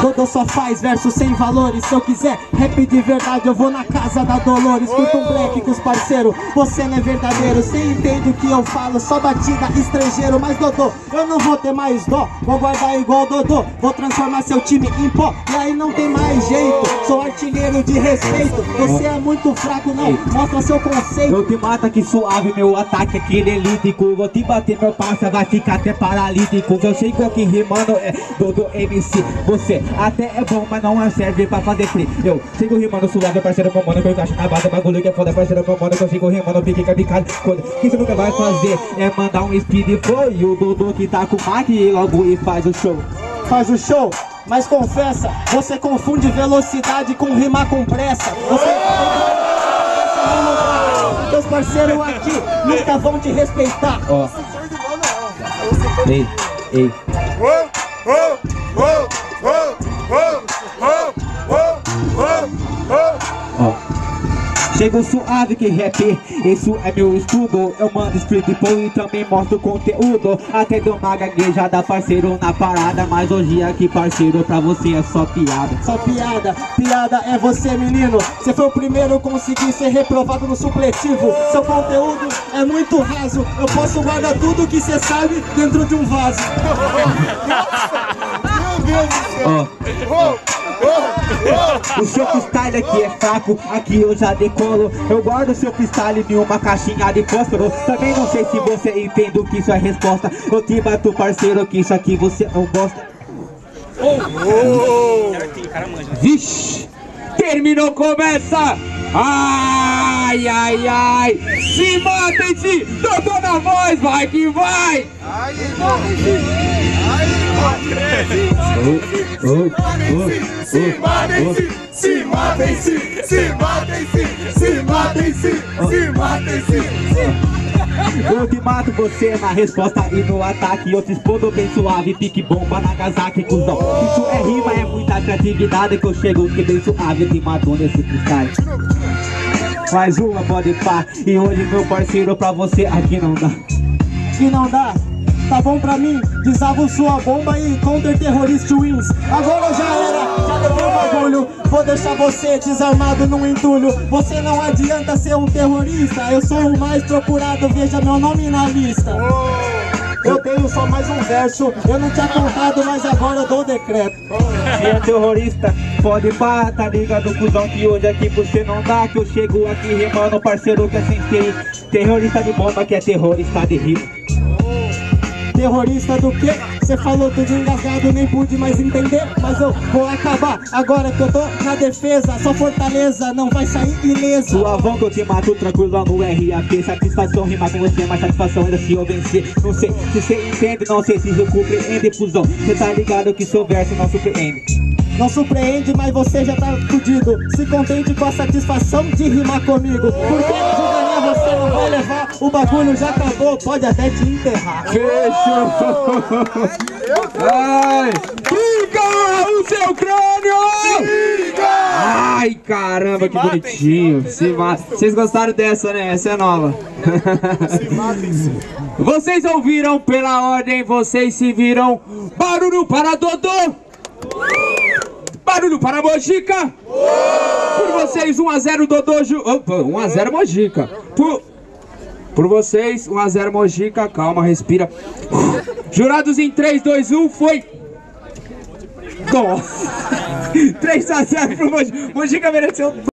Dodô só faz verso sem valores Se eu quiser rap de verdade eu vou na casa da Dolores. Curto um black com os parceiros Você não é verdadeiro. Cê entende o que eu falo Só batida estrangeiro. Mas Dodô, eu não vou ter mais dó. Vou guardar igual Dodô Vou transformar seu time em pó. E aí não tem mais jeito Sou artilheiro de respeito. Você é muito fraco, não. Mostra seu conceito. Eu te mata que suave, meu ataque é quirelítico Vou te bater, meu parça, vai ficar até paralítico. Eu chego aqui rimando, é Dodô MC Você até é bom, mas não serve pra fazer free Eu sigo rimando suave, parceiro, mano Que eu encaixo na base, bagulho que é foda, parceiro, mano Que eu sigo rimando, pique cabicado. Quando que você nunca vai fazer é mandar um speed. Flow E o Dodô que tá com o Mac e logo e faz o show. Faz o show Mas confessa, você confunde velocidade com rimar com pressa. Você... Teus parceiros aqui nunca vão te respeitar. Ó. Ei, ei. Ó. Chego suave que rap, isso é meu estudo. Eu mando split pô e também mostro conteúdo. Até dou uma gaguejada parceiro na parada. Mas hoje aqui parceiro pra você é só piada. Só piada, piada é você menino. Você foi o primeiro a conseguir ser reprovado no supletivo. Seu conteúdo é muito raso. Eu posso guardar tudo que você sabe dentro de um vaso. Ó. O seu freestyle aqui é fraco, aqui eu já decolo Eu guardo seu freestyle em uma caixinha de fósforo. Também não sei se você entende o que isso é resposta. Eu te bato parceiro que isso aqui você não gosta. Vixe, terminou, começa! Ai, ai, ai! Se matem-se! Dodô na voz, vai que vai! Ai, se matem-se, se matem-se, se matem-se, se matem-se, se matem-se. Eu te mato você na resposta e no ataque Eu te explodo bem suave, pique bomba, Nagasaki, cuzão Isso é rima, é muita criatividade Que eu chego que bem suave, te mato nesse freestyle Mais uma, pode pá E hoje meu parceiro pra você aqui não dá Que não dá Tá bom pra mim, desavo sua bomba e counter terrorist wins Agora já era, já deu meu bagulho. Vou deixar você desarmado num entulho. Você não adianta ser um terrorista. Eu sou o mais procurado, veja meu nome na lista. Eu tenho só mais um verso, eu não tinha contado, mas agora eu dou decreto. Se é terrorista, pode pá, tá ligado, cuzão, que hoje aqui você não dá, que eu chego aqui rimando, parceiro que é sem ter terrorista de bomba, que é terrorista de rima. Terrorista do quê? Você falou tudo engasgado, nem pude mais entender Mas eu vou acabar. Agora que eu tô na defesa Só fortaleza, não vai sair ileso. Suavão que eu te mato tranquilo no RAP Satisfação rimar com você, mas satisfação ainda se eu vencer. Não sei se você entende, não sei se eu compreende, cuzão. Cê tá ligado que seu verso não surpreende. Não surpreende, mas você já tá fudido. Se contente com a satisfação de rimar comigo. Porque não vai levar O bagulho já acabou, pode até te enterrar Fechou! Ai! Fica o seu crânio! Liga! Ai, caramba, que bonitinho! Se mata. Vocês gostaram dessa, né? Essa é nova. Se matem-se. Vocês ouviram pela ordem, vocês se viram. Barulho para Dodô! Barulho para Mojica! Por vocês, 1x0 Dodô Ju... Opa, 1x0 Mojica. Por... Por vocês, 1x0 Mojica. Calma, respira. Jurados em 3, 2, 1, foi... Nossa! 3x0 pro. Mojica mereceu...